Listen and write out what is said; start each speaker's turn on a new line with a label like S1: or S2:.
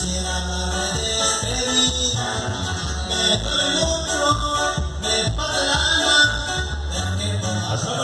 S1: Se llama me me.